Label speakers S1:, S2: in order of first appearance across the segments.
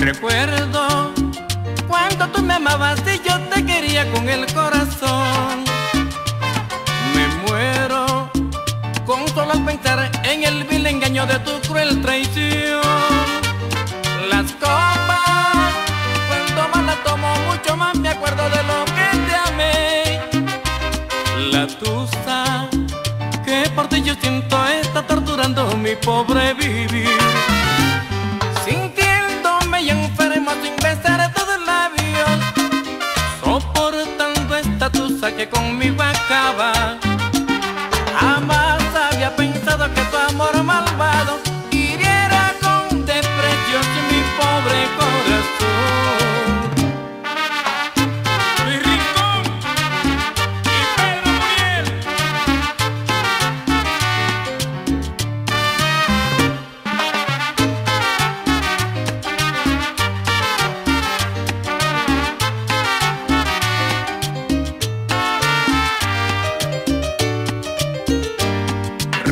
S1: Recuerdo cuando tú me amabas y yo te quería con el corazón. Me muero con solo pensar en el vil engaño de tu cruel traición. Las copas, cuando más las tomo, mucho más me acuerdo de lo que te amé. La tusa que por ti yo siento está torturando mi pobre vivir. Que conmigo acaba.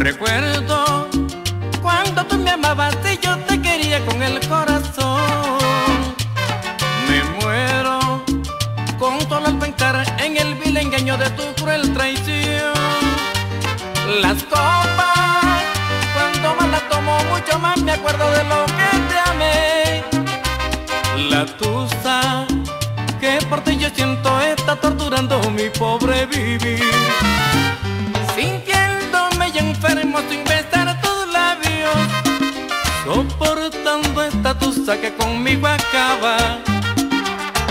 S1: Recuerdo cuando tú me amabas y yo te quería con el corazón. Me muero con solo al pensar en el vil engaño de tu cruel traición. Las copas, cuando más las tomo, mucho más me acuerdo de lo que te amé. La tusa, que por ti yo siento está torturando mi pobre vivir. Sin besar tus labios. Soportando esta tusa que conmigo acaba.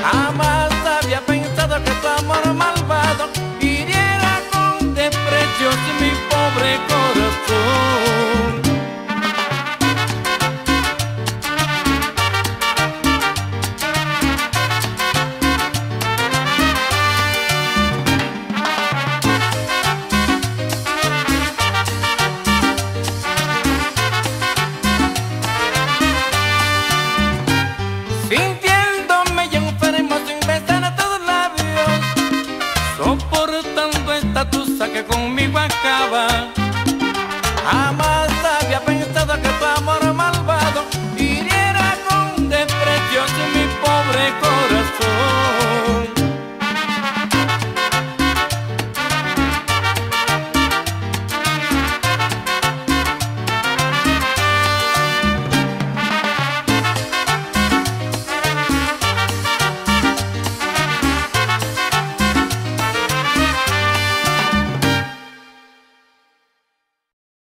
S1: Jamás había pensado que tu amor malvado acaba. Había pensado que tu amor